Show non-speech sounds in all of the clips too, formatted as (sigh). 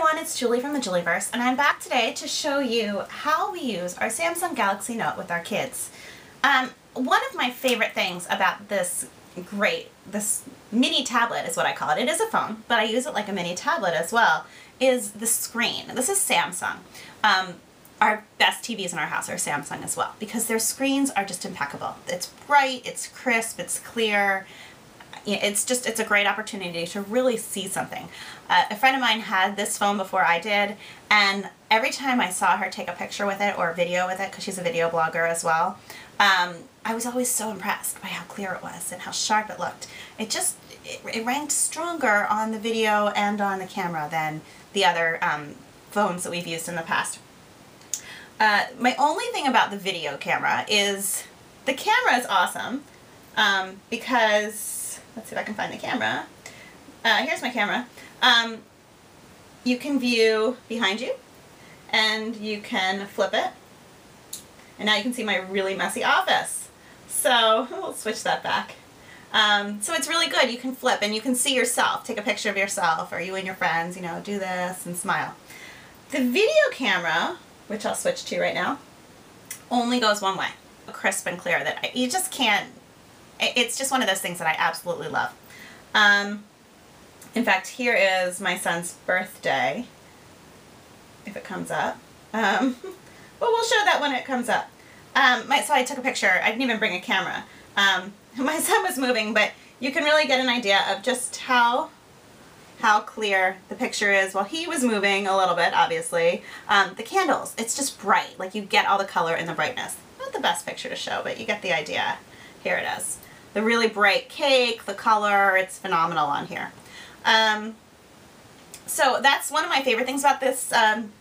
everyone, it's Julie from the Julieverse, and I'm back today to show you how we use our Samsung Galaxy Note with our kids. Um, one of my favorite things about this great, this mini tablet is what I call it. It is a phone, but I use it like a mini tablet as well, is the screen. This is Samsung. Um, our best TVs in our house are Samsung as well because their screens are just impeccable. It's bright, it's crisp, it's clear, it's just it's a great opportunity to really see something. Uh, a friend of mine had this phone before I did and every time I saw her take a picture with it or a video with it because she's a video blogger as well um, I was always so impressed by how clear it was and how sharp it looked. It just it, it ranked stronger on the video and on the camera than the other um, phones that we've used in the past. Uh, my only thing about the video camera is the camera is awesome um, because let's see if I can find the camera. Uh, here's my camera. Um, you can view behind you and you can flip it. And now you can see my really messy office. So (laughs) we'll switch that back. Um, so it's really good. You can flip and you can see yourself. Take a picture of yourself or you and your friends, you know, do this and smile. The video camera, which I'll switch to right now, only goes one way. Crisp and clear that I, you just can't it's just one of those things that I absolutely love. Um, in fact, here is my son's birthday, if it comes up. Um, (laughs) well, we'll show that when it comes up. Um, my, so I took a picture. I didn't even bring a camera. Um, (laughs) my son was moving, but you can really get an idea of just how how clear the picture is while he was moving a little bit, obviously. Um, the candles, it's just bright. Like you get all the color and the brightness. Not the best picture to show, but you get the idea. Here it is the really bright cake, the color, it's phenomenal on here. Um, so that's one of my favorite things about this, um,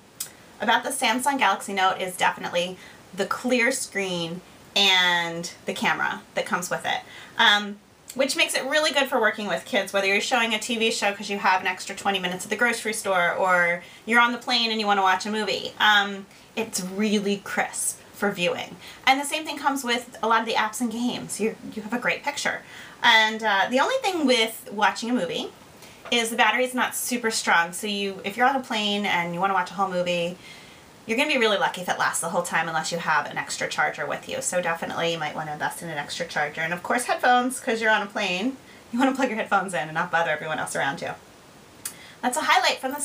about the Samsung Galaxy Note is definitely the clear screen and the camera that comes with it. Um, which makes it really good for working with kids, whether you're showing a TV show because you have an extra 20 minutes at the grocery store or you're on the plane and you want to watch a movie. Um, it's really crisp for viewing. And the same thing comes with a lot of the apps and games. You you have a great picture. And uh, the only thing with watching a movie is the battery is not super strong. So you, if you're on a plane and you want to watch a whole movie, you're going to be really lucky if it lasts the whole time unless you have an extra charger with you. So definitely you might want to invest in an extra charger. And of course headphones, because you're on a plane. You want to plug your headphones in and not bother everyone else around you. That's a highlight from the